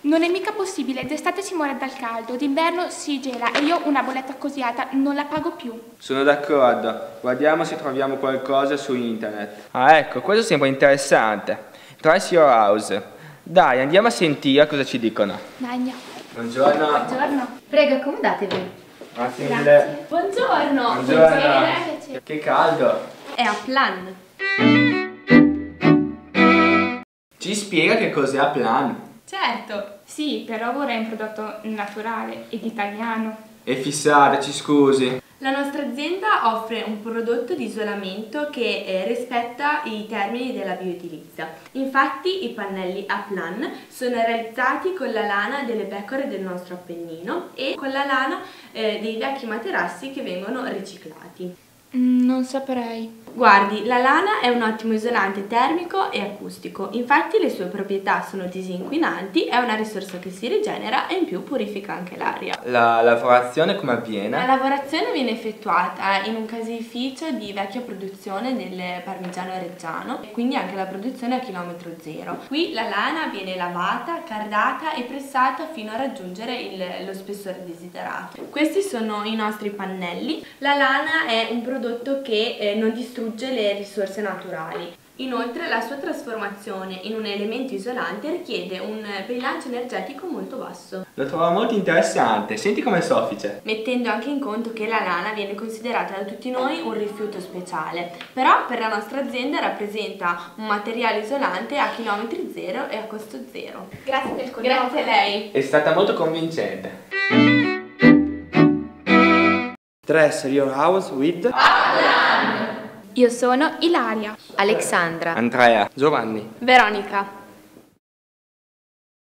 Non è mica possibile, d'estate si muore dal caldo, d'inverno si gela e io una bolletta così alta non la pago più. Sono d'accordo. Guardiamo se troviamo qualcosa su internet. Ah, ecco, questo sembra interessante. Trace Your House. Dai, andiamo a sentire cosa ci dicono. Andiamo. Buongiorno. Buongiorno. Prego, accomodatevi. Grazie mille. Buongiorno. Buongiorno. Piacere. Che caldo. È a plan. Ci spiega che cos'è Aplan? Certo. Sì, però vorrei un prodotto naturale ed italiano. E fissateci, scusi. La nostra azienda offre un prodotto di isolamento che eh, rispetta i termini della bioedilizia. Infatti i pannelli Aplan sono realizzati con la lana delle pecore del nostro Appennino e con la lana eh, dei vecchi materassi che vengono riciclati. Mm, non saprei. Guardi, la lana è un ottimo isolante termico e acustico, infatti le sue proprietà sono disinquinanti, è una risorsa che si rigenera e in più purifica anche l'aria. La lavorazione come La avviene? lavorazione viene effettuata in un caseificio di vecchia produzione del parmigiano reggiano e quindi anche la produzione a chilometro zero. Qui la lana viene lavata, cardata e pressata fino a raggiungere il- lo spessore desiderato. Questi sono i nostri pannelli. La lana è un prodotto che eh, non distrugge le risorse naturali. Inoltre la sua trasformazione in un elemento isolante richiede un bilancio energetico molto basso. Lo trovo molto interessante. Senti come soffice. mettendo anche in conto che la lana viene considerata da tutti noi un rifiuto speciale, però per la nostra azienda rappresenta un materiale isolante a chilometri zero e a costo zero. Grazie del colloquio. Grazie a lei. È stata molto convincente. Dress your house with Io sono Ilaria. Alexandra. Andrea. Giovanni. Veronica.